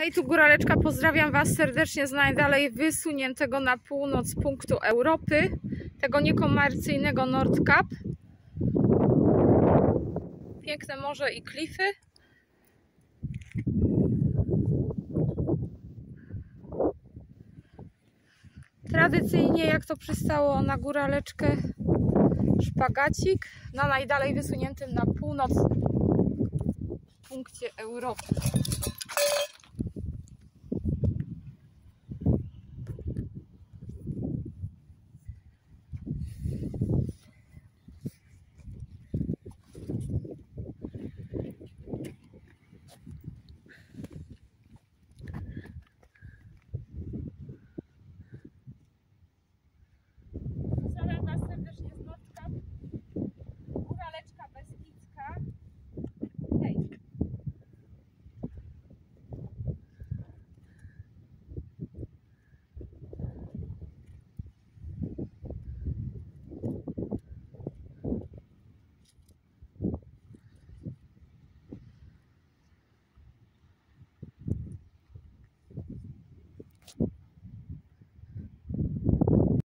Hej, tu Góraleczka, pozdrawiam Was serdecznie z najdalej wysuniętego na północ punktu Europy, tego niekomercyjnego Nordkap. Piękne morze i klify. Tradycyjnie, jak to przystało na Góraleczkę, szpagacik na najdalej wysuniętym na północ punkcie Europy.